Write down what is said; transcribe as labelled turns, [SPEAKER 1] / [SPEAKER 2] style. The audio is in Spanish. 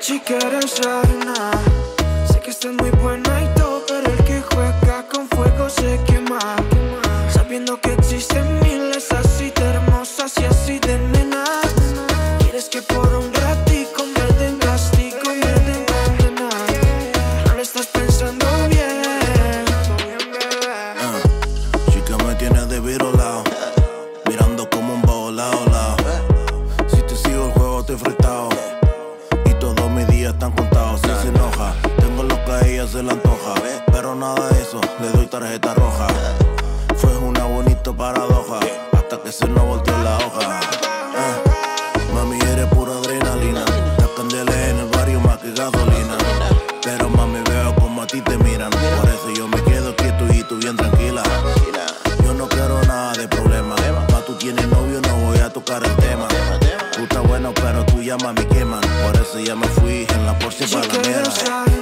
[SPEAKER 1] chica eres reina. Sé que estás muy buena y todo, pero el que juega con fuego se quema. Sabiendo que existen miles así hermosas que
[SPEAKER 2] se le antoja, pero nada de eso, le doy tarjeta roja. Fue una bonita paradoja hasta que se nos volteó la hoja. Ah, mami eres pura adrenalina, la candela en el barrio más que gasolina. Pero mami veo como a ti te miran, por eso yo me quedo quieto y tú bien tranquila. Yo no quiero nada de problema. Pa' tú tienes novio, no voy a tocar el tema. Tú estás bueno, pero tú ya mami queman. Por eso ya me fui en la Porsche
[SPEAKER 1] Chica
[SPEAKER 2] Panamera.
[SPEAKER 1] eres